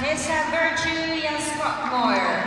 Tessa Virtue ja Scott Moore.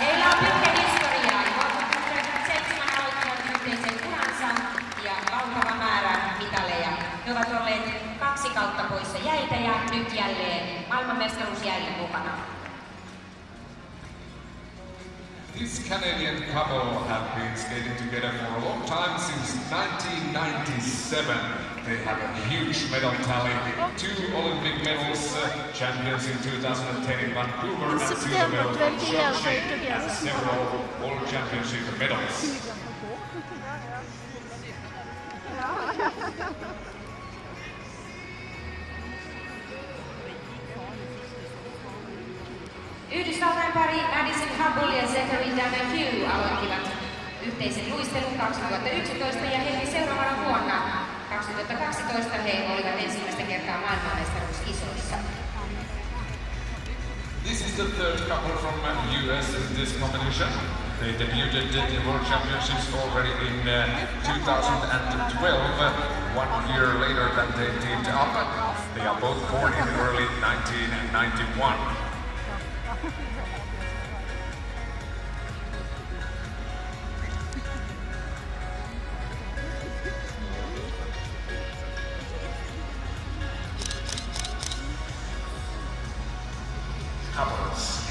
Heillä on pitkä historia. Vuonna 1997 aloittivat yhteisen uransa ja valtava määrä mitaleja. He ovat olleet kaksi kautta poissa jäiltä ja nyt jälleen maailmanmestaruusjäillä mukana. This Canadian couple have been skating together for a long time, since 1997. They have a huge medal tally, two Olympic medals, uh, champions in 2010 in Vancouver, and silver medal from Sochi, and several World Championship medals. Yhdysvaltain pari Madison Hubble ja Zachary Donahue aloittivat yhteisen luistelun 2011 ja heti seuraavana vuonna 2012 he olivat ensimmäistä kertaa maailmanmestaruuskisoissa. This is the third couple from US in this competition. They debuted in the World Championships already in uh, 2012, one year later than they teamed up. They are both born in early 1991.